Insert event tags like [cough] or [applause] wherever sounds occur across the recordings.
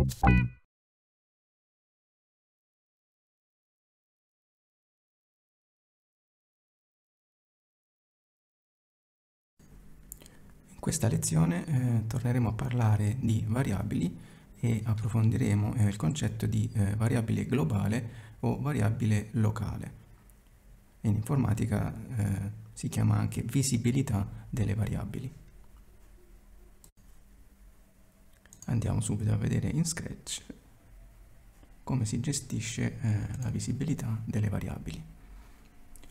In questa lezione eh, torneremo a parlare di variabili e approfondiremo eh, il concetto di eh, variabile globale o variabile locale. In informatica eh, si chiama anche visibilità delle variabili. Andiamo subito a vedere in Scratch come si gestisce eh, la visibilità delle variabili.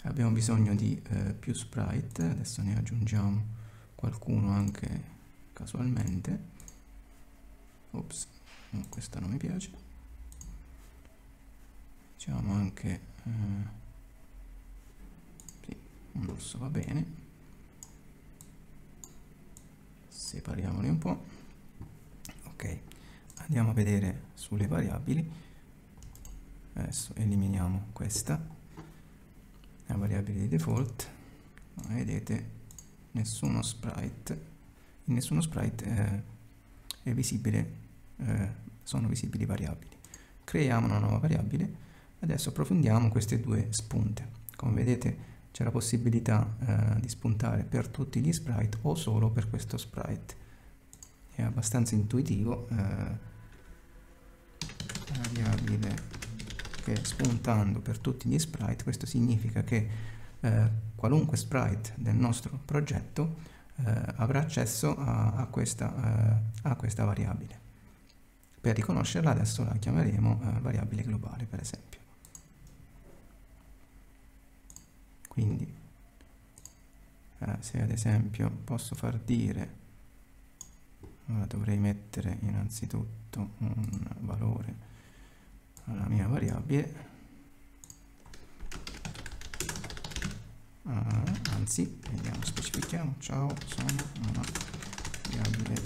Abbiamo bisogno di eh, più sprite, adesso ne aggiungiamo qualcuno anche casualmente. Ops, no, questa non mi piace. Diciamo anche... Eh, sì, un orso va bene. Separiamoli un po'. Ok, andiamo a vedere sulle variabili. Adesso eliminiamo questa la variabile di default. Ma vedete nessuno sprite in nessuno sprite eh, è visibile eh, sono visibili variabili. Creiamo una nuova variabile. Adesso approfondiamo queste due spunte. Come vedete c'è la possibilità eh, di spuntare per tutti gli sprite o solo per questo sprite è abbastanza intuitivo eh, variabile che spuntando per tutti gli sprite, questo significa che eh, qualunque sprite del nostro progetto eh, avrà accesso a, a, questa, eh, a, questa, variabile. Per riconoscerla adesso la chiameremo eh, variabile globale per esempio. Quindi eh, se ad esempio posso far dire, ora dovrei mettere innanzitutto un valore la mia variabile. Ah, anzi vediamo specifichiamo. Ciao sono una variabile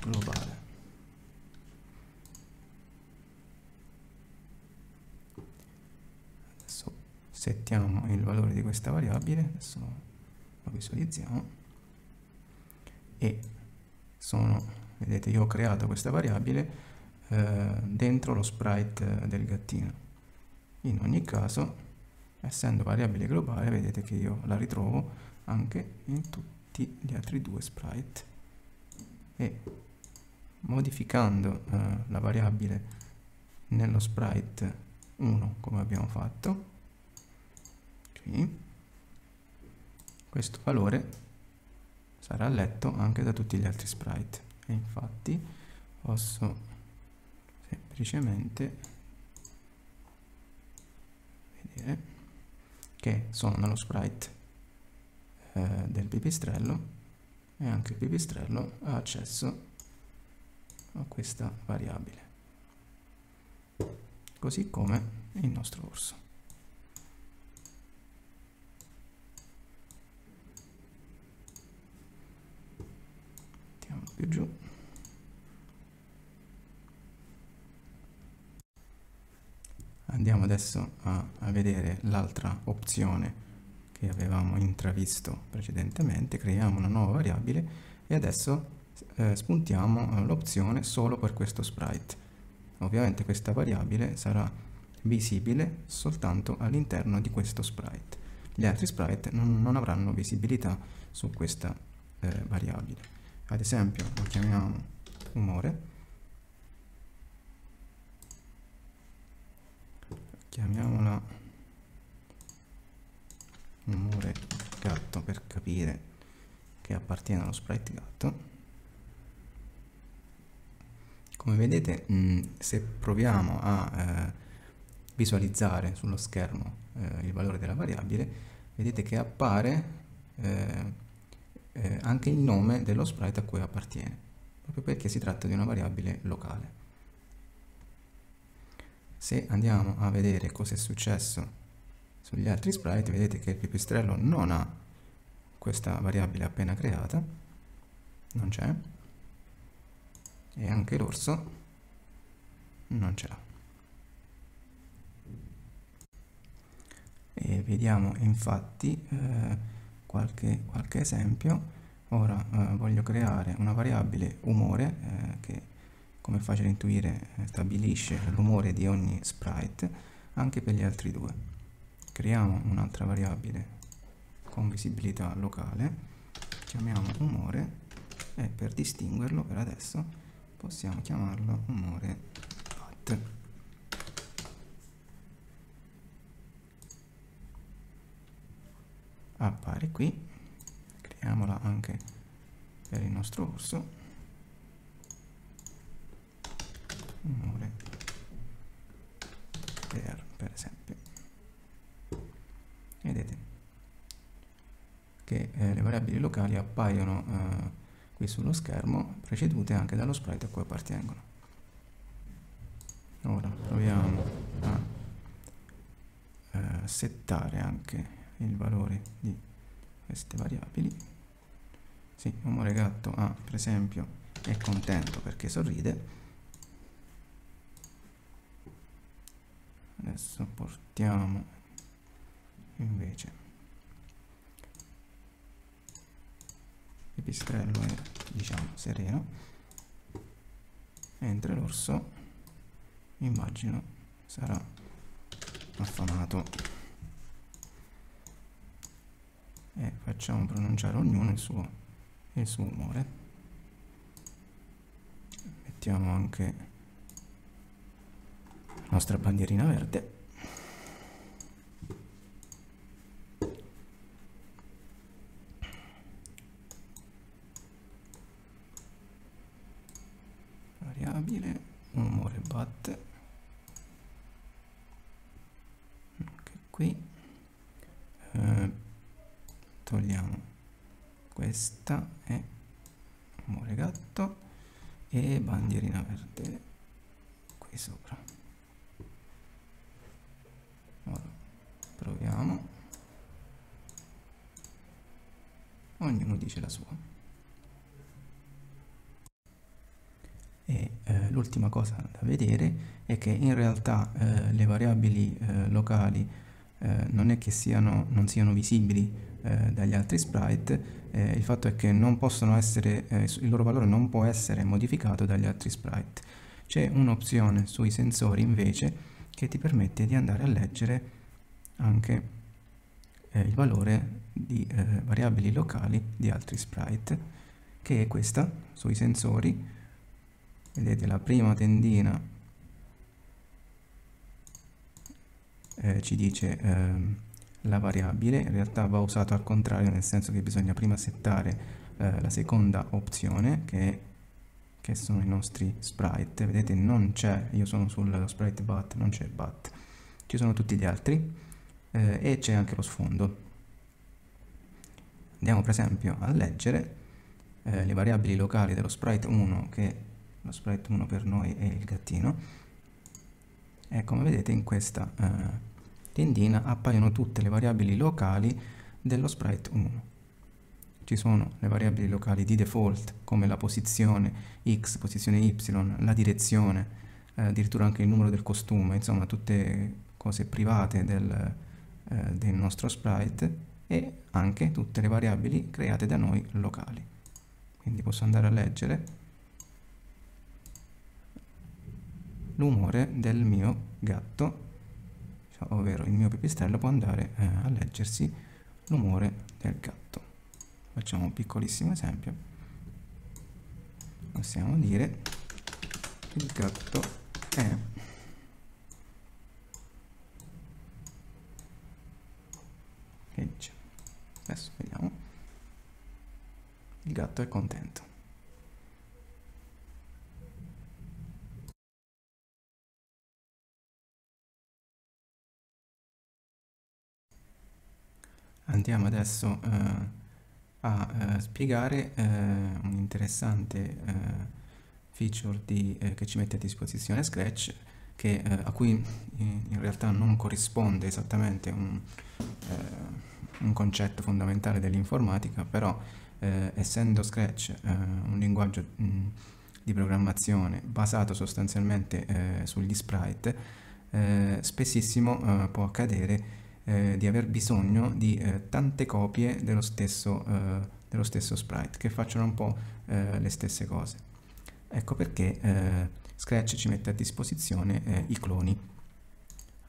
globale. Adesso settiamo il valore di questa variabile adesso lo visualizziamo. E sono vedete io ho creato questa variabile eh, dentro lo sprite del gattino. In ogni caso, essendo variabile globale, vedete che io la ritrovo anche in tutti gli altri due sprite. E modificando eh, la variabile nello sprite 1 come abbiamo fatto, qui, questo valore sarà letto anche da tutti gli altri sprite. E infatti posso semplicemente vedere che sono nello sprite eh, del pipistrello e anche il pipistrello ha accesso a questa variabile così come il nostro orso mettiamo più giù. Andiamo adesso a, a vedere l'altra opzione che avevamo intravisto precedentemente. Creiamo una nuova variabile e adesso eh, spuntiamo eh, l'opzione solo per questo sprite. Ovviamente questa variabile sarà visibile soltanto all'interno di questo sprite. Gli altri sprite non, non avranno visibilità su questa eh, variabile ad esempio lo chiamiamo umore. Chiamiamola umore gatto per capire che appartiene allo sprite gatto. Come vedete mh, se proviamo a eh, visualizzare sullo schermo eh, il valore della variabile vedete che appare eh, eh anche il nome dello sprite a cui appartiene proprio perché si tratta di una variabile locale. Se andiamo a vedere cosa è successo sugli altri sprite vedete che il pipistrello non ha questa variabile appena creata non c'è e anche l'orso non ce l'ha. E vediamo infatti eh, qualche, qualche, esempio. Ora eh, voglio creare una variabile umore eh, che come è facile intuire stabilisce l'umore di ogni sprite anche per gli altri due. Creiamo un'altra variabile con visibilità locale. Chiamiamo umore e per distinguerlo per adesso possiamo chiamarlo umore pat appare qui. Creiamola anche per il nostro orso. Umore per, per esempio. Vedete che eh, le variabili locali appaiono eh, qui sullo schermo precedute anche dallo sprite a cui appartengono. Ora proviamo a eh, settare anche il valore di queste variabili. Sì, umore gatto ha per esempio è contento perché sorride. Adesso portiamo invece. Il è diciamo sereno mentre l'orso immagino sarà affamato e facciamo pronunciare ognuno il suo, il suo umore. Mettiamo anche la nostra bandierina verde variabile umore bat anche qui togliamo questa e amore gatto e bandierina verde. Qui sopra. Ora proviamo. Ognuno dice la sua. E eh, l'ultima cosa da vedere è che in realtà eh, le variabili eh, locali eh, non è che siano, non siano visibili eh, dagli altri sprite, eh, il fatto è che non possono essere, il loro valore non può essere modificato dagli altri sprite. C'è un'opzione sui sensori invece che ti permette di andare a leggere anche il valore di variabili locali di altri sprite, che è questa sui sensori. Vedete la prima tendina eh, ci dice ehm, la variabile. In realtà va usato al contrario nel senso che bisogna prima settare eh, la seconda opzione che, che sono i nostri sprite. Vedete non c'è io sono sullo sprite bat non c'è bat. Ci sono tutti gli altri eh, e c'è anche lo sfondo. Andiamo per esempio a leggere eh, le variabili locali dello sprite 1 che lo sprite 1 per noi è il gattino e come vedete in questa eh, tendina appaiono tutte le variabili locali dello sprite 1. Ci sono le variabili locali di default come la posizione x, posizione y, la direzione, eh, addirittura anche il numero del costume, insomma tutte cose private del, eh, del nostro sprite e anche tutte le variabili create da noi locali. Quindi posso andare a leggere l'umore del mio gatto ovvero il mio pipistrello può andare eh, a leggersi l'umore del gatto. Facciamo un piccolissimo esempio. Possiamo dire il gatto è? Adesso vediamo. Il gatto è contento. Andiamo adesso eh, a eh, spiegare eh, un interessante eh, feature di, eh, che ci mette a disposizione Scratch che, a cui in realtà non corrisponde esattamente un, un concetto fondamentale dell'informatica, però essendo Scratch un linguaggio mh, di programmazione basato sostanzialmente sugli sprite, spessissimo può accadere eh, di aver bisogno di eh, tante copie dello stesso, eh, dello stesso, sprite che facciano un po' eh, le stesse cose. ecco perché eh, Scratch ci mette a disposizione eh, i cloni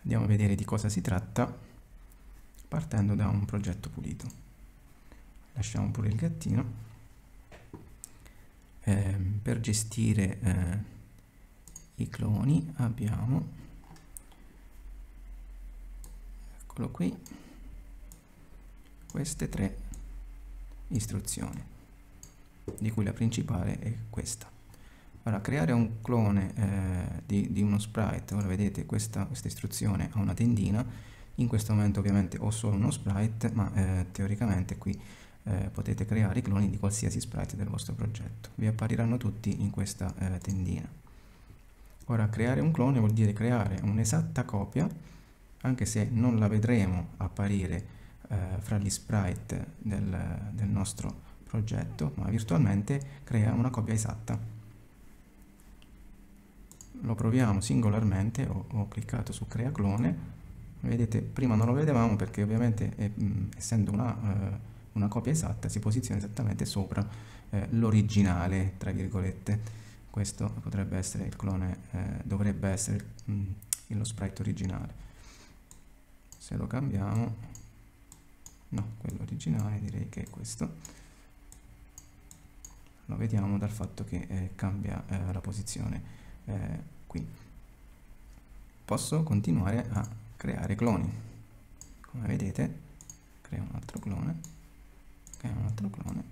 andiamo a vedere di cosa si tratta partendo da un progetto pulito lasciamo pure il gattino eh, per gestire i cloni abbiamo eccolo qui. Queste tre istruzioni di cui la principale è questa. Ora creare un clone eh, di, di, uno sprite ora vedete questa, questa, istruzione ha una tendina. In questo momento ovviamente ho solo uno sprite ma eh, teoricamente qui eh, potete creare i cloni di qualsiasi sprite del vostro progetto. Vi appariranno tutti in questa eh, tendina. Ora creare un clone vuol dire creare un'esatta copia anche se non la vedremo apparire eh, fra gli sprite del, del nostro progetto ma virtualmente crea una copia esatta lo proviamo singolarmente ho, ho cliccato su crea clone vedete prima non lo vedevamo perché ovviamente è, mh, essendo una eh, una copia esatta si posiziona esattamente sopra eh, l'originale, tra virgolette. Questo potrebbe essere il clone, eh, dovrebbe essere mh, lo sprite originale. Se lo cambiamo, no, quello originale direi che è questo. Lo vediamo dal fatto che eh, cambia eh, la posizione eh, qui. Posso continuare a creare cloni. Come vedete, creo un altro clone è un altro clone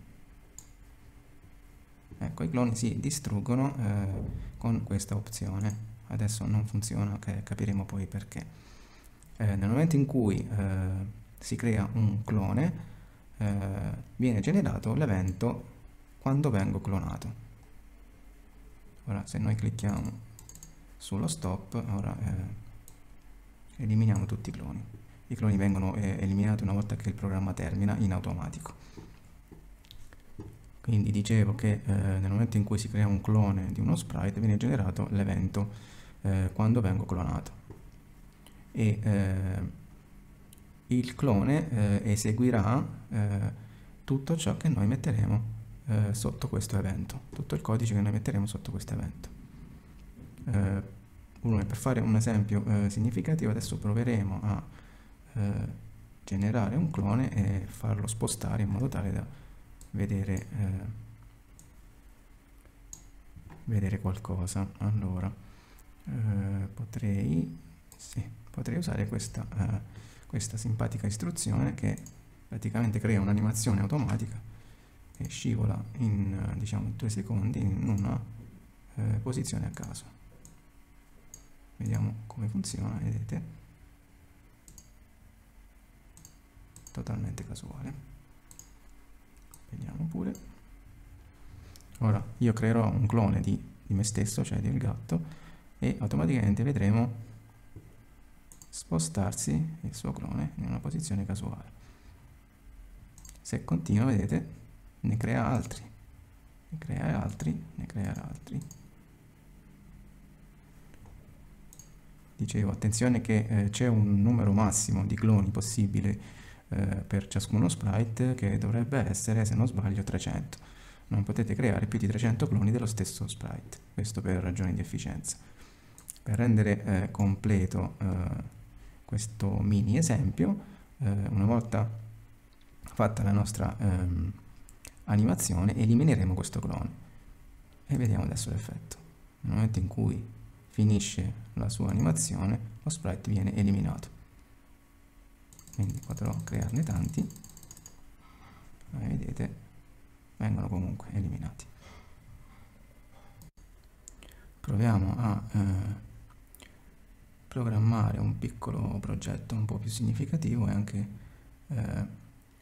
ecco i cloni si distruggono eh, con questa opzione adesso non funziona capiremo poi perché eh, nel momento in cui eh, si crea un clone eh, viene generato l'evento quando vengo clonato. Ora se noi clicchiamo sullo stop ora eh, eliminiamo tutti i cloni. I cloni vengono eliminati una volta che il programma termina in automatico. Quindi dicevo che eh, nel momento in cui si crea un clone di uno sprite viene generato l'evento eh, quando vengo clonato e eh, il clone eh, eseguirà eh, tutto ciò che noi metteremo eh, sotto questo evento. Tutto il codice che noi metteremo sotto questo evento. Per fare un esempio significativo adesso proveremo a generare un clone e farlo spostare in modo tale da vedere, eh, vedere qualcosa. Allora, eh, potrei, sì, potrei usare questa, eh, questa simpatica istruzione che praticamente crea un'animazione automatica che scivola in diciamo due secondi in una eh, posizione a caso. Vediamo come funziona, vedete? Totalmente casuale vediamo pure ora io creerò un clone di, di me stesso cioè del gatto e automaticamente vedremo spostarsi il suo clone in una posizione casuale se continuo vedete ne crea altri ne crea altri ne crea altri dicevo attenzione che eh, c'è un numero massimo di cloni possibile eh, per ciascuno sprite che dovrebbe essere, se non sbaglio, 300. Non potete creare più di 300 cloni dello stesso sprite, questo per ragioni di efficienza. Per rendere eh, completo eh, questo mini esempio, eh, una volta fatta la nostra ehm, animazione, elimineremo questo clone. E vediamo adesso l'effetto. Nel momento in cui finisce la sua animazione, lo sprite viene eliminato quindi potrò crearne tanti come vedete vengono comunque eliminati proviamo a eh, programmare un piccolo progetto un po' più significativo e anche eh,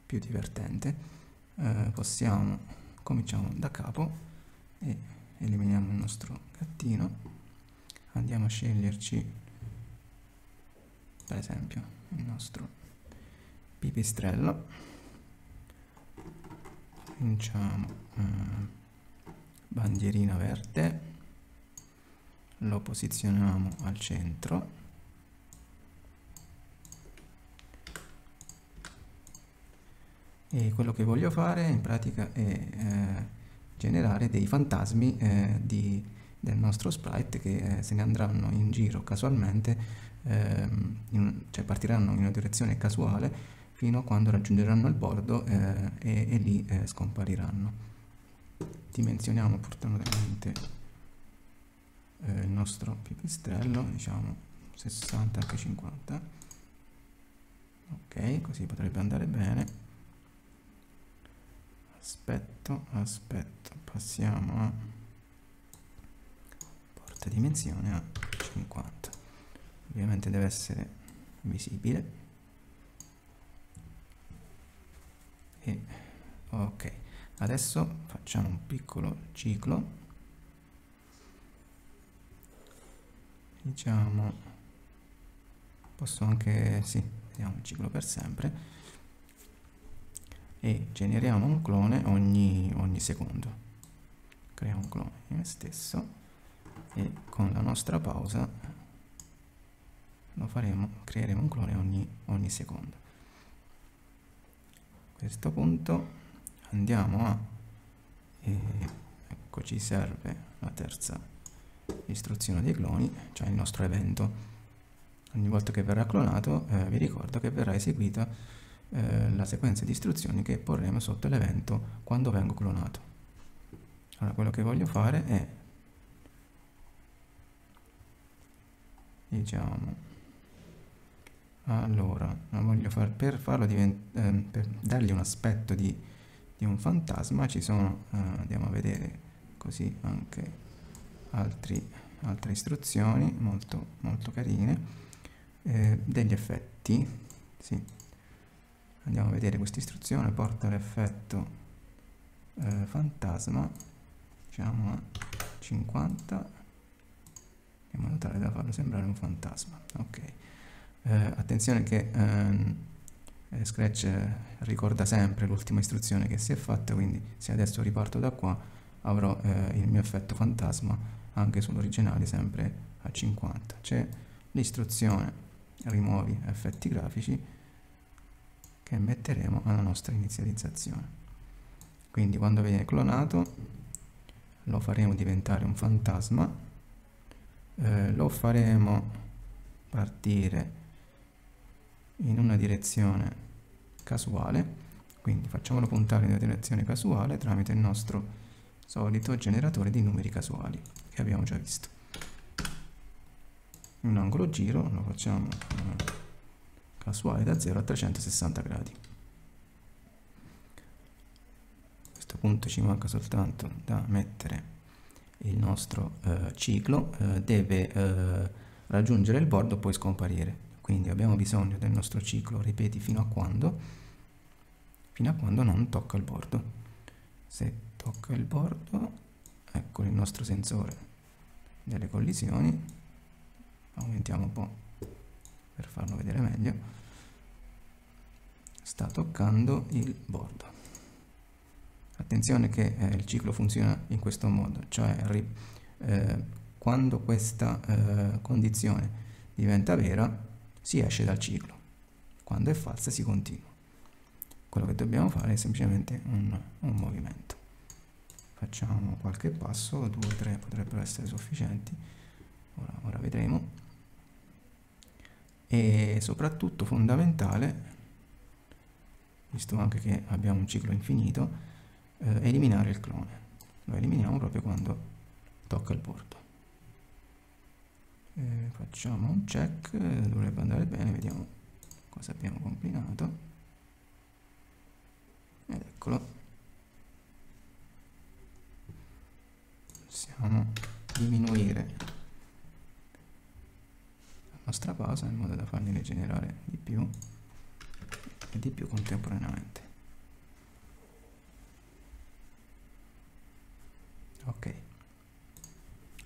più divertente. Eh, possiamo cominciamo da capo e eliminiamo il nostro gattino. Andiamo a sceglierci per esempio il nostro pipistrello. Cominciamo eh, bandierina verde. Lo posizioniamo al centro e quello che voglio fare in pratica è eh, generare dei fantasmi eh, di, del nostro sprite che eh, se ne andranno in giro casualmente, ehm, in, cioè partiranno in una direzione casuale fino a quando raggiungeranno il bordo eh, e, e, lì eh, scompariranno. Dimensioniamo opportunamente eh, il nostro pipistrello, diciamo 60 anche 50. Ok, così potrebbe andare bene aspetto aspetto passiamo a porta dimensione a 50 ovviamente deve essere visibile. E ok. Adesso facciamo un piccolo ciclo. Diciamo posso anche sì vediamo il ciclo per sempre e generiamo un clone ogni, ogni secondo. Creiamo un clone di me stesso e con la nostra pausa lo faremo creeremo un clone ogni, ogni secondo. A questo punto andiamo a e ecco ci serve la terza istruzione dei cloni cioè il nostro evento. Ogni volta che verrà clonato eh, vi ricordo che verrà eseguita eh, la sequenza di istruzioni che porremo sotto l'evento quando vengo clonato. Allora quello che voglio fare è diciamo allora voglio far, per farlo eh, per dargli un aspetto di, di un fantasma ci sono eh, andiamo a vedere così anche altri, altre istruzioni molto molto carine eh, degli effetti sì andiamo a vedere questa istruzione porta l'effetto eh, fantasma. Diciamo a 50 in modo tale da farlo sembrare un fantasma. Ok. Eh, attenzione che ehm, eh, Scratch ricorda sempre l'ultima istruzione che si è fatta quindi se adesso riparto da qua avrò eh, il mio effetto fantasma anche sull'originale sempre a 50 c'è l'istruzione rimuovi effetti grafici che metteremo alla nostra inizializzazione. Quindi quando viene clonato lo faremo diventare un fantasma, eh, lo faremo partire in una direzione casuale, quindi facciamolo puntare in una direzione casuale tramite il nostro solito generatore di numeri casuali che abbiamo già visto. Un angolo giro lo facciamo eh, casuale da 0 a 360 gradi. A questo punto ci manca soltanto da mettere il nostro eh, ciclo, eh, deve eh, raggiungere il bordo poi scomparire. Quindi abbiamo bisogno del nostro ciclo, ripeti fino a quando, fino a quando non tocca il bordo. Se tocca il bordo, ecco il nostro sensore delle collisioni, aumentiamo un po' per farlo vedere meglio, sta toccando il bordo. Attenzione che eh, il ciclo funziona in questo modo, cioè eh, quando questa eh, condizione diventa vera si esce dal ciclo, quando è falsa si continua. Quello che dobbiamo fare è semplicemente un, un movimento. Facciamo qualche passo, due o tre potrebbero essere sufficienti, ora, ora vedremo e soprattutto fondamentale, visto anche che abbiamo un ciclo infinito, eh, eliminare il clone. Lo eliminiamo proprio quando tocca il bordo. E facciamo un check, dovrebbe andare bene, vediamo cosa abbiamo combinato. Ed eccolo. Possiamo diminuire nostra pausa in modo da farli rigenerare di più e di più contemporaneamente. Ok,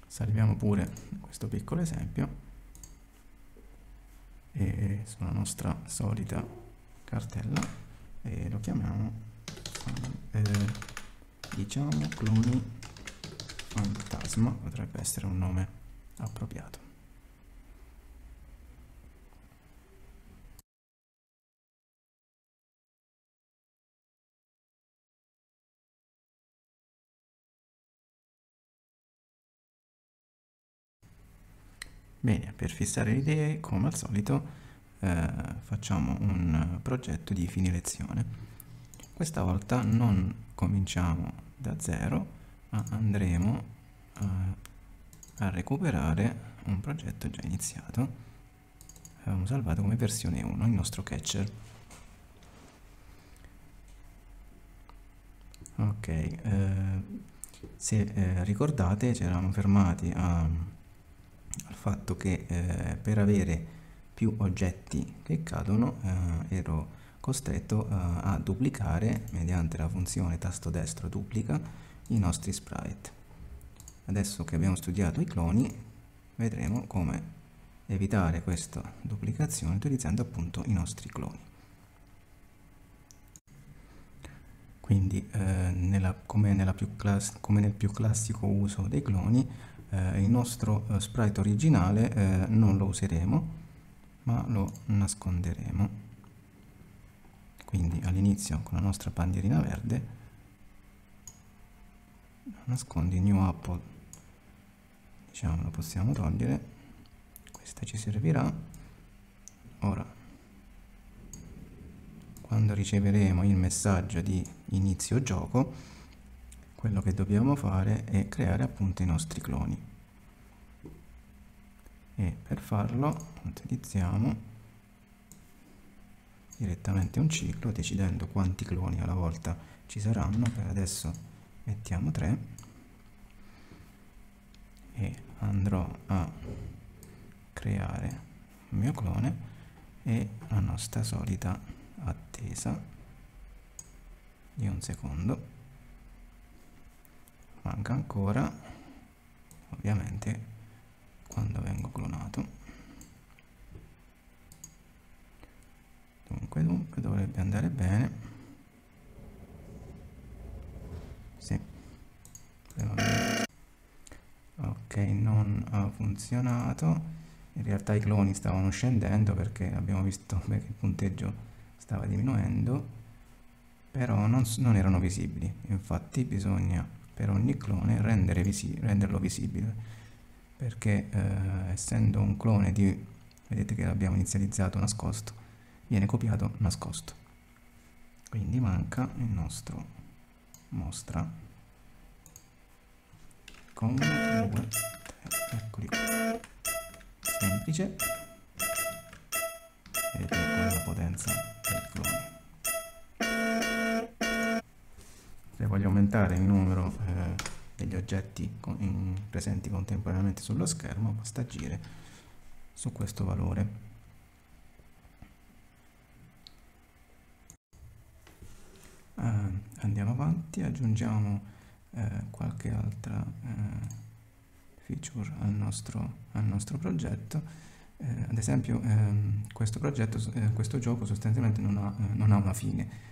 salviamo pure questo piccolo esempio. E sulla nostra solita cartella e lo chiamiamo eh, diciamo cloni fantasma potrebbe essere un nome appropriato Bene, per fissare le idee, come al solito, eh, facciamo un progetto di fine lezione. Questa volta non cominciamo da zero, ma andremo a, a recuperare un progetto già iniziato. Abbiamo salvato come versione 1 il nostro catcher. Ok, eh, se eh, ricordate ci eravamo fermati a fatto che eh, per avere più oggetti che cadono eh, ero costretto eh, a duplicare mediante la funzione tasto destro duplica i nostri sprite. Adesso che abbiamo studiato i cloni vedremo come evitare questa duplicazione utilizzando appunto i nostri cloni. Quindi eh, nella, come, nella come nel più classico uso dei cloni eh, il nostro eh, sprite originale eh, non lo useremo ma lo nasconderemo. Quindi all'inizio con la nostra bandierina verde nascondi new apple. Diciamo lo possiamo togliere. Questa ci servirà. Ora quando riceveremo il messaggio di inizio gioco quello che dobbiamo fare è creare appunto i nostri cloni. E per farlo utilizziamo direttamente un ciclo decidendo quanti cloni alla volta ci saranno. Per adesso mettiamo 3 e andrò a creare il mio clone e la nostra solita attesa di un secondo manca ancora ovviamente quando vengo clonato. Dunque dunque dovrebbe andare bene. Sì. Ok non ha funzionato. In realtà i cloni stavano scendendo perché abbiamo visto [laughs] che il punteggio stava diminuendo però non, non erano visibili. Infatti bisogna per ogni clone visi renderlo visibile. Perché eh, essendo un clone di vedete che l'abbiamo inizializzato nascosto viene copiato nascosto. Quindi manca il nostro mostra. Con 2 eccoli. Qua semplice. Vedete qual è la potenza del clone se voglio aumentare il numero eh, degli oggetti con, in, presenti contemporaneamente sullo schermo basta agire su questo valore. Eh, andiamo avanti aggiungiamo eh, qualche altra eh, feature al nostro, al nostro progetto. Eh, ad esempio ehm, questo progetto eh, questo gioco sostanzialmente non ha, non ha una fine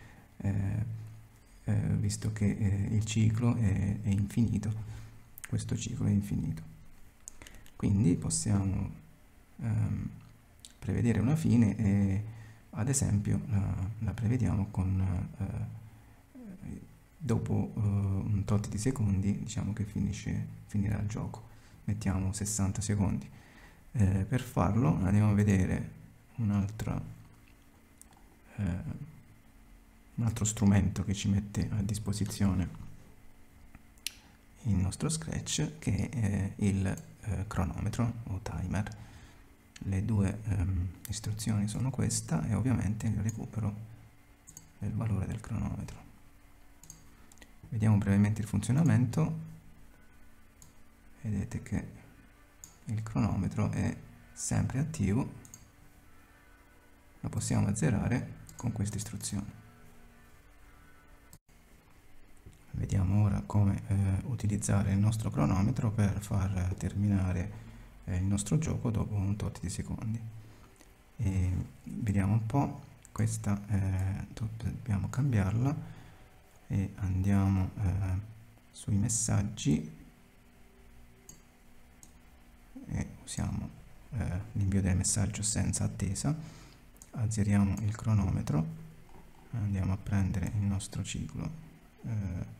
eh, visto che eh, il ciclo è, è, infinito, questo ciclo è infinito. Quindi possiamo ehm, prevedere una fine e ad esempio la, la prevediamo con eh, dopo eh, un tot di secondi diciamo che finisce, finirà il gioco mettiamo 60 secondi eh, per farlo andiamo a vedere un'altra eh, un altro strumento che ci mette a disposizione il nostro Scratch che è il eh, cronometro o timer. Le due ehm, istruzioni sono questa e ovviamente il recupero del valore del cronometro. Vediamo brevemente il funzionamento. Vedete che il cronometro è sempre attivo. Lo possiamo azzerare con questa istruzione. Vediamo ora come eh, utilizzare il nostro cronometro per far terminare eh, il nostro gioco dopo un tot di secondi. E vediamo un po', questa eh, dobbiamo cambiarla e andiamo eh, sui messaggi e usiamo eh, l'invio del messaggio senza attesa, azzeriamo il cronometro, andiamo a prendere il nostro ciclo eh,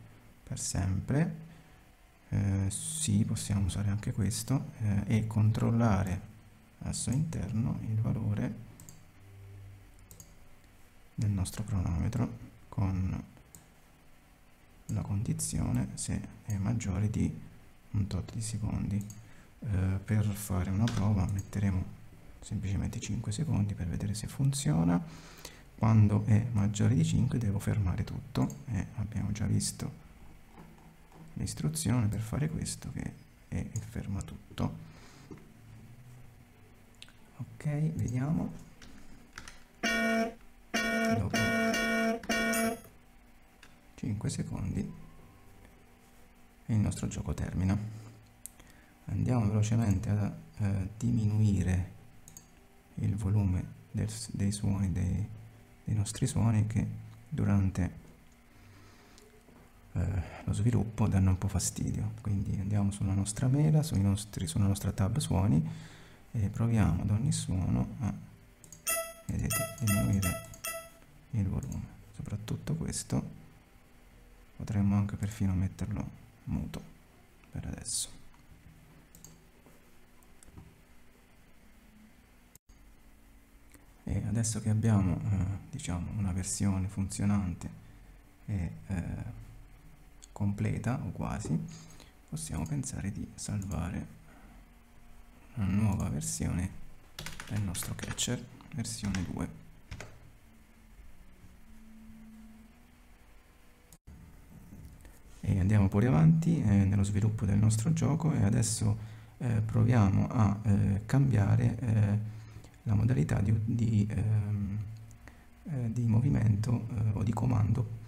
per sempre. Eh, sì possiamo usare anche questo eh, e controllare al suo interno il valore del nostro cronometro con la condizione se è maggiore di un tot di secondi. Eh, per fare una prova metteremo semplicemente 5 secondi per vedere se funziona. Quando è maggiore di 5 devo fermare tutto e abbiamo già visto l'istruzione per fare questo che è il ferma tutto ok vediamo. Dopo 5 secondi e il nostro gioco termina. Andiamo velocemente a eh, diminuire il volume del, dei suoni dei, dei, nostri suoni che durante eh, lo sviluppo danno un po' fastidio. Quindi andiamo sulla nostra mela nostri, sulla nostra tab suoni e proviamo ad ogni suono a vedete, diminuire il volume. Soprattutto questo potremmo anche perfino metterlo muto per adesso. E adesso che abbiamo eh, diciamo una versione funzionante e eh, completa o quasi possiamo pensare di salvare una nuova versione del nostro catcher versione 2 e andiamo pure avanti eh, nello sviluppo del nostro gioco e adesso eh, proviamo a eh, cambiare eh, la modalità di, di, ehm, eh, di movimento eh, o di comando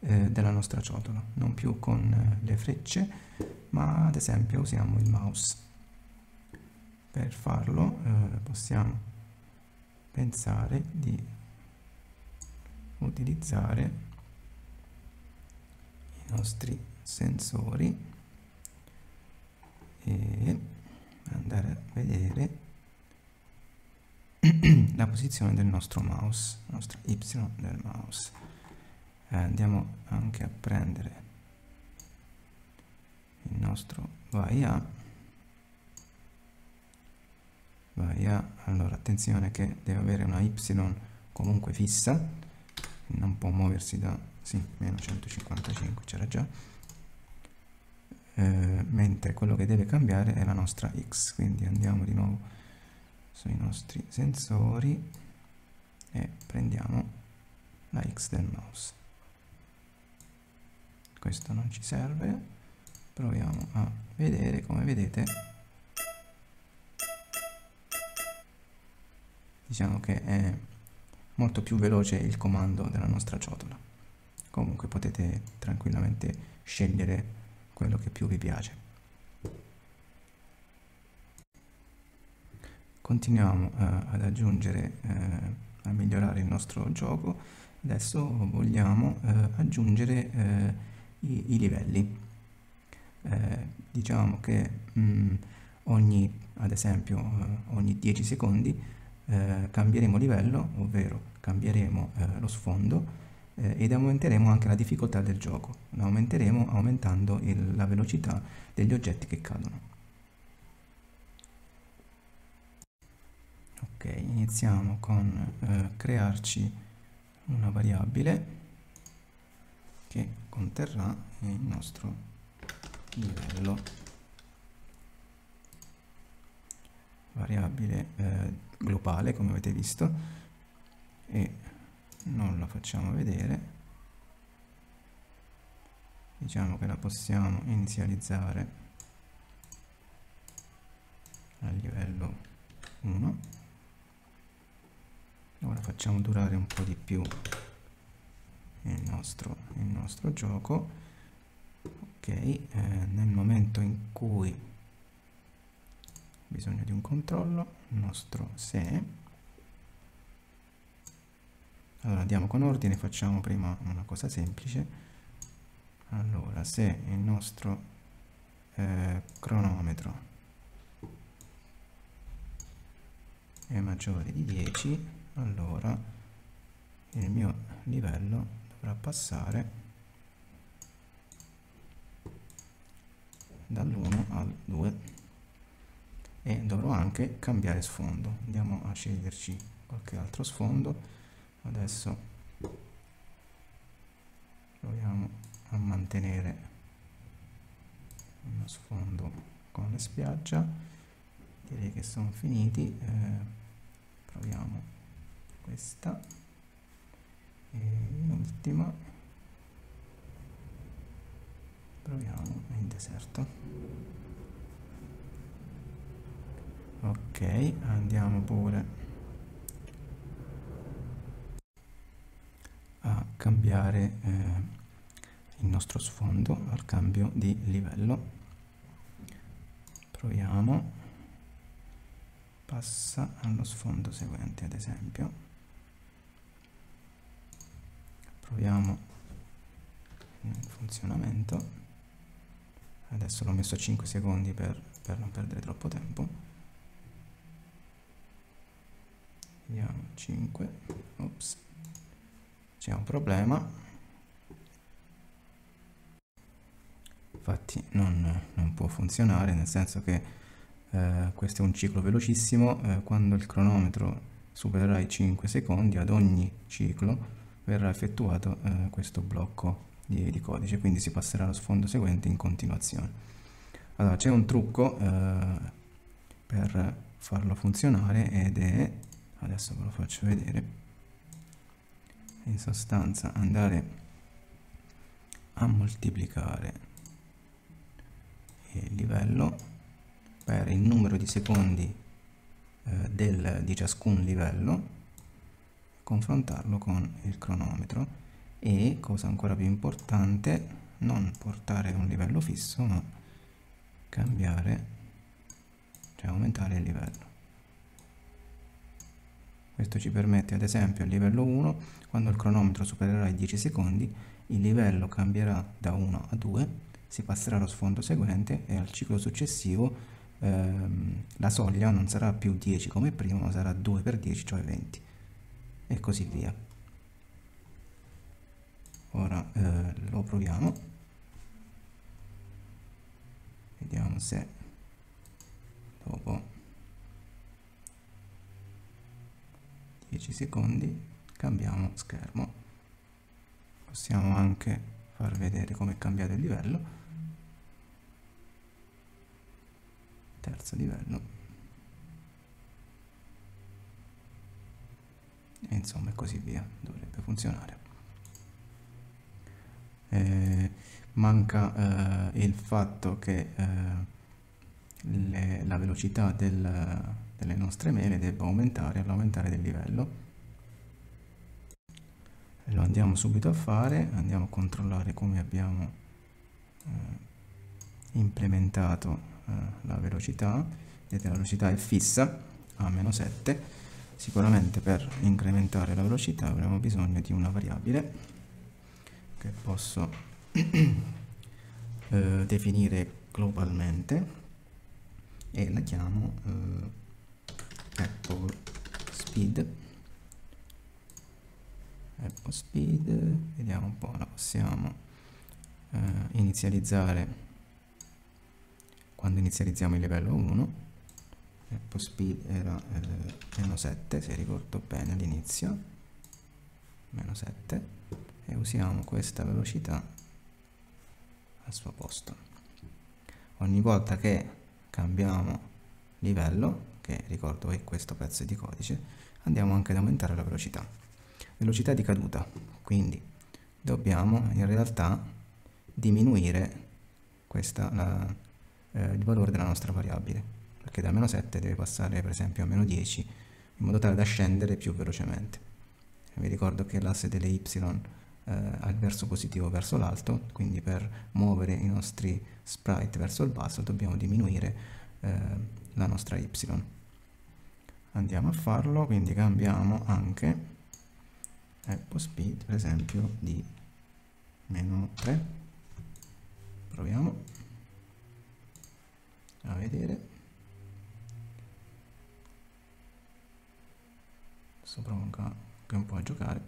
eh, della nostra ciotola, non più con eh, le frecce, ma ad esempio usiamo il mouse. Per farlo eh, possiamo pensare di utilizzare i nostri sensori e andare a vedere [clears throat] la posizione del nostro mouse, la nostra Y del mouse. Eh, andiamo anche a prendere il nostro vai a vai a allora attenzione che deve avere una Y comunque fissa. Non può muoversi da sì, meno 155 c'era già. Eh, mentre quello che deve cambiare è la nostra X quindi andiamo di nuovo sui nostri sensori e prendiamo la X del mouse questo non ci serve. Proviamo a vedere come vedete. Diciamo che è molto più veloce il comando della nostra ciotola. Comunque potete tranquillamente scegliere quello che più vi piace. Continuiamo eh, ad aggiungere, eh, a migliorare il nostro gioco, adesso vogliamo eh, aggiungere eh, i, i, livelli. Eh, diciamo che mh, mm, ogni, ad esempio, eh, ogni 10 secondi cambieremo livello, ovvero cambieremo lo sfondo ed aumenteremo anche la difficoltà del gioco. Lo aumenteremo aumentando il, la velocità degli oggetti che cadono. ok iniziamo con eh, crearci una variabile che conterrà il nostro livello. Variabile eh, globale come avete visto e non la facciamo vedere. Diciamo che la possiamo inizializzare a livello 1 ora facciamo durare un po' di più il nostro, il nostro gioco. Ok eh, nel momento in cui bisogno di un controllo il nostro se. Allora andiamo con ordine facciamo prima una cosa semplice. Allora se il nostro eh, cronometro è maggiore di 10 allora il mio livello dovrà passare dall'1 al 2 e dovrò anche cambiare sfondo. Andiamo a sceglierci qualche altro sfondo. Adesso proviamo a mantenere uno sfondo con la spiaggia. Direi che sono finiti. Eh, proviamo questa e in ultima proviamo il deserto. Ok andiamo pure a cambiare eh, il nostro sfondo al cambio di livello. Proviamo. Passa allo sfondo seguente ad esempio proviamo il funzionamento. Adesso l'ho messo a 5 secondi per, per non perdere troppo tempo. Vediamo 5 ops. C'è un problema. Infatti non, non, può funzionare nel senso che eh, questo è un ciclo velocissimo eh, quando il cronometro supererà i 5 secondi ad ogni ciclo verrà effettuato eh, questo blocco di, di, codice quindi si passerà allo sfondo seguente in continuazione. Allora c'è un trucco eh, per farlo funzionare ed è adesso ve lo faccio vedere in sostanza andare a moltiplicare il livello per il numero di secondi eh, del, di ciascun livello confrontarlo con il cronometro e cosa ancora più importante non portare un livello fisso ma cambiare cioè aumentare il livello. Questo ci permette ad esempio a livello 1, quando il cronometro supererà i 10 secondi, il livello cambierà da 1 a 2, si passerà allo sfondo seguente e al ciclo successivo ehm, la soglia non sarà più 10 come prima, ma sarà 2 per 10, cioè 20 e così via. Ora eh, lo proviamo, vediamo se dopo 10 secondi cambiamo schermo. Possiamo anche far vedere come è cambiato il livello. Terzo livello e insomma e così via dovrebbe funzionare. Eh, manca eh, il fatto che eh, le, la velocità del delle nostre mele debba aumentare all'aumentare del livello. Lo andiamo subito a fare andiamo a controllare come abbiamo eh, implementato eh, la velocità. Vedete la velocità è fissa a meno 7 sicuramente per incrementare la velocità avremo bisogno di una variabile che posso [clears throat] eh, definire globalmente e la chiamo eh, apple speed. Apple speed vediamo un po' la possiamo eh, inizializzare quando inizializziamo il livello 1 apple speed era eh, meno 7 se ricordo bene all'inizio. Meno 7 e usiamo questa velocità al suo posto. Ogni volta che cambiamo livello che ricordo è questo pezzo di codice, andiamo anche ad aumentare la velocità. Velocità di caduta, quindi dobbiamo in realtà diminuire questa, la, eh, il valore della nostra variabile, perché da meno 7 deve passare per esempio a meno 10 in modo tale da scendere più velocemente. Vi ricordo che l'asse delle y eh, ha il verso positivo verso l'alto, quindi per muovere i nostri sprite verso il basso dobbiamo diminuire eh, la nostra y. Andiamo a farlo quindi cambiamo anche apple speed per esempio di meno 3 proviamo a vedere adesso provo anche un po' a giocare.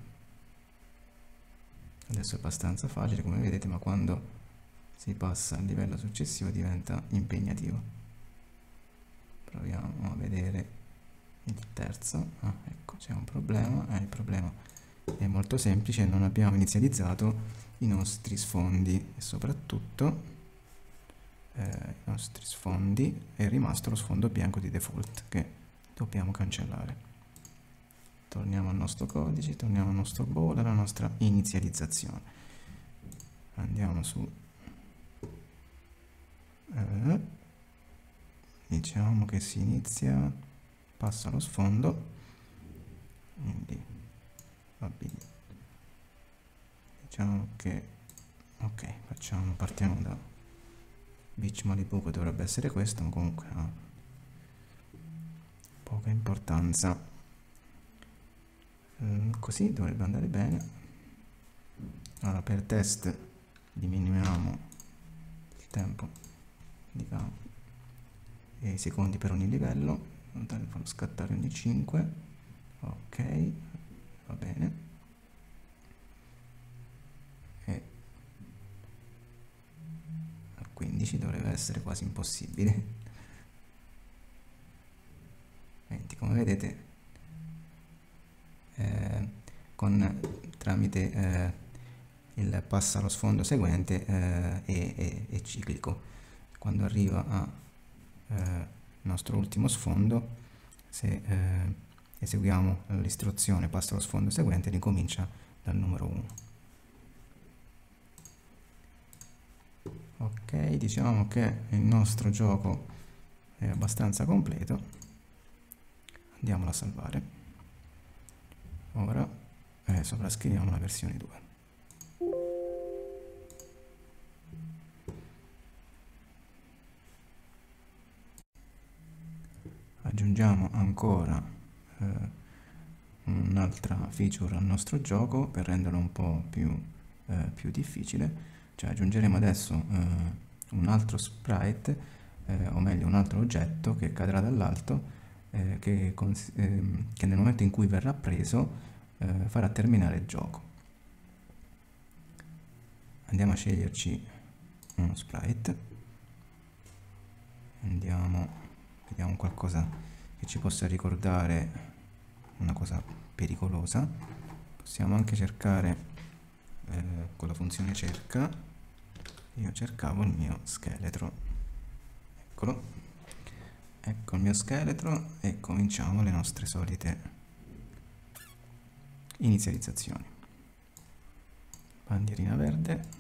Adesso è abbastanza facile come vedete ma quando si passa al livello successivo diventa impegnativo. Proviamo diverso ah, ecco c'è un problema. Eh, il problema è molto semplice. Non abbiamo inizializzato i nostri sfondi e soprattutto eh, i nostri sfondi è rimasto lo sfondo bianco di default che dobbiamo cancellare torniamo al nostro codice torniamo al nostro bowl alla nostra inizializzazione. Andiamo su eh, diciamo che si inizia passa lo sfondo quindi va bene. Diciamo che ok facciamo partiamo da beach malibu che dovrebbe essere questo ma comunque ha poca importanza ehm, così dovrebbe andare bene. Allora per test diminuiamo il tempo diciamo e i secondi per ogni livello. Tale farlo scattare ogni 5 ok va bene. E a 15 dovrebbe essere quasi impossibile. 20 come vedete eh, con tramite eh, il passa allo sfondo seguente eh, è, è, è ciclico. Quando arriva a eh, nostro ultimo sfondo se eh, eseguiamo l'istruzione passa allo sfondo seguente ricomincia dal numero 1 ok diciamo che il nostro gioco è abbastanza completo. Andiamolo a salvare ora eh, sovrascriviamo la versione 2 aggiungiamo ancora eh, un'altra feature al nostro gioco per renderlo un po' più, eh, più difficile. Cioè aggiungeremo adesso eh, un altro sprite eh, o meglio un altro oggetto che cadrà dall'alto eh, che, ehm, che, nel momento in cui verrà preso eh, farà terminare il gioco. Andiamo a sceglierci uno sprite. Andiamo vediamo qualcosa che ci possa ricordare una cosa pericolosa. Possiamo anche cercare eh, con la funzione cerca io cercavo il mio scheletro. Eccolo ecco il mio scheletro e cominciamo le nostre solite inizializzazioni. Bandierina verde.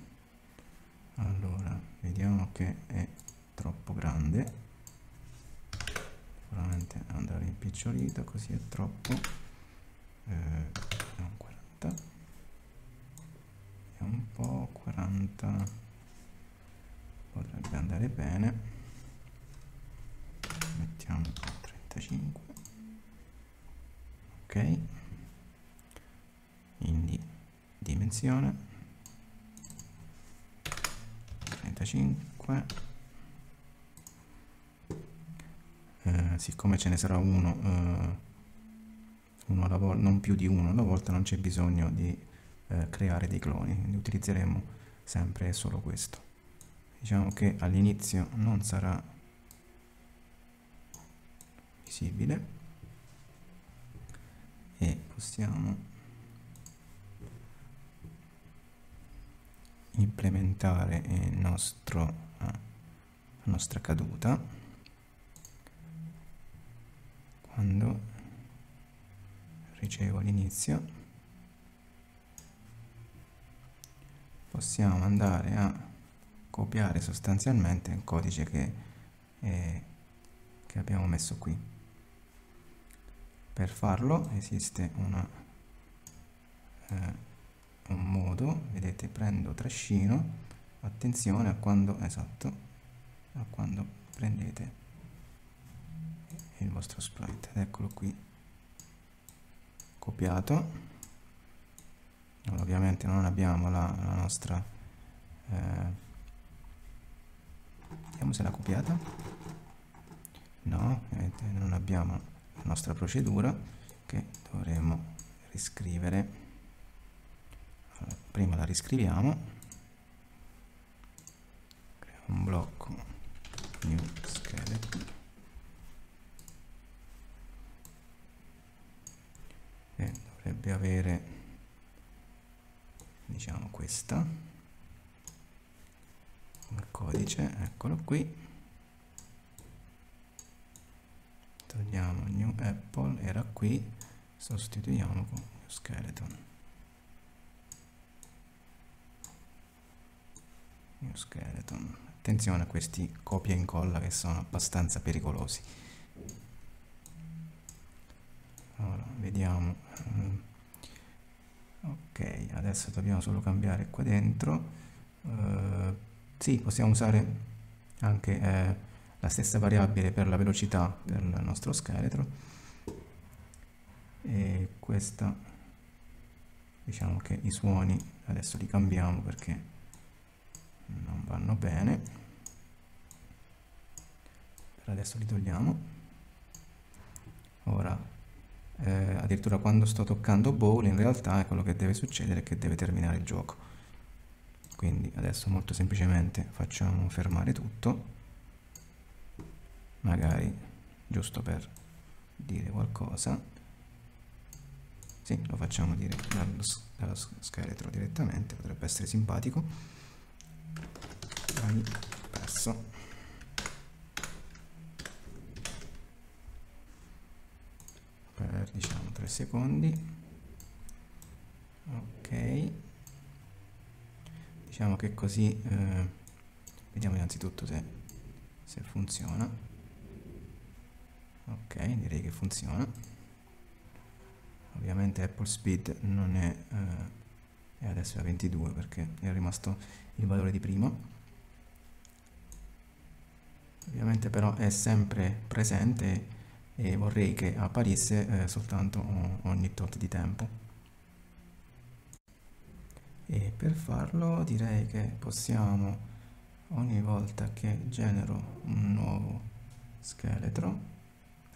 Allora vediamo che è troppo grande. Sicuramente andrà rimpicciolito così è troppo. Eh, non 40 è un po' 40 potrebbe andare bene mettiamo 35 ok. Quindi dimensione. 35 eh, siccome ce ne sarà uno, eh, uno alla volta, non più di uno alla volta, non c'è bisogno di eh, creare dei cloni, quindi utilizzeremo sempre solo questo. Diciamo che all'inizio non sarà visibile e possiamo implementare nostro, eh, la nostra caduta. Quando ricevo l'inizio possiamo andare a copiare sostanzialmente il codice che, eh, che abbiamo messo qui per farlo esiste una, eh, un modo vedete prendo trascino attenzione a quando esatto a quando prendete il vostro sprite. Eccolo qui copiato. Ovviamente non abbiamo la, la nostra eh, vediamo se l'ha copiata. No non abbiamo la nostra procedura che dovremo riscrivere. Allora, prima la riscriviamo. Creiamo un blocco new skeleton. Dovrebbe avere diciamo questa. Come codice eccolo qui togliamo new apple era qui. Sostituiamo con new skeleton. New skeleton. Attenzione a questi copia e incolla che sono abbastanza pericolosi. Allora vediamo. Ok adesso dobbiamo solo cambiare qua dentro. Uh, sì possiamo usare anche eh, la stessa variabile per la velocità del nostro scheletro. E questa diciamo che i suoni adesso li cambiamo perché non vanno bene. Per adesso li togliamo. Ora eh, addirittura quando sto toccando bowl in realtà è quello che deve succedere che deve terminare il gioco. Quindi adesso molto semplicemente facciamo fermare tutto magari giusto per dire qualcosa. Sì, lo facciamo dire dallo, dallo scheletro direttamente potrebbe essere simpatico. Hai perso. Per diciamo 3 secondi. Ok. Diciamo che così eh, vediamo innanzitutto se, se funziona ok direi che funziona. Ovviamente Apple Speed non è eh, e adesso è a 22 perché è rimasto il valore di prima. Ovviamente però è sempre presente e vorrei che apparisse eh, soltanto ogni tot di tempo. E per farlo direi che possiamo ogni volta che genero un nuovo scheletro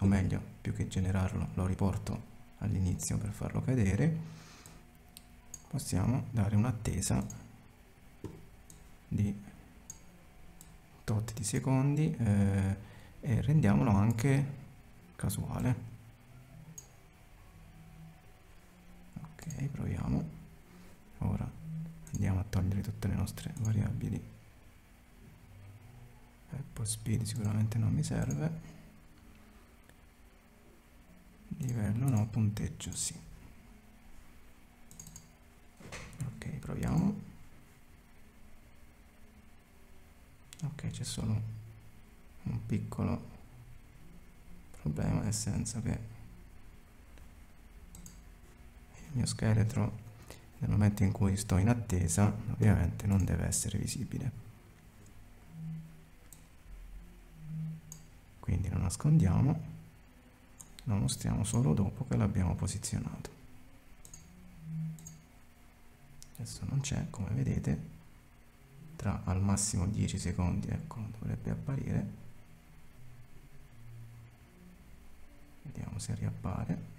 o meglio più che generarlo lo riporto all'inizio per farlo cadere possiamo dare un'attesa di tot di secondi eh, e rendiamolo anche casuale. Ok proviamo. Ora andiamo a togliere tutte le nostre variabili. Apple speed sicuramente non mi serve livello no punteggio sì. Ok proviamo. Ok c'è solo un piccolo problema nel senso che il mio scheletro nel momento in cui sto in attesa ovviamente non deve essere visibile. Quindi lo nascondiamo lo mostriamo solo dopo che l'abbiamo posizionato. Adesso non c'è come vedete tra al massimo 10 secondi ecco dovrebbe apparire. Vediamo se riappare.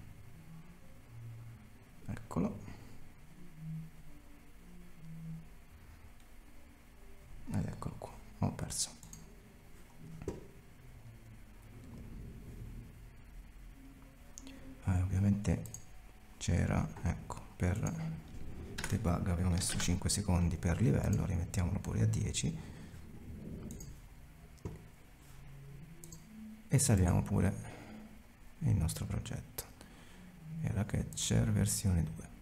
Eccolo. Ed eccolo qua. Ho perso eh, ovviamente c'era ecco per debug avevo messo 5 secondi per livello rimettiamolo pure a 10 e salviamo pure il nostro progetto. La Catcher versione 2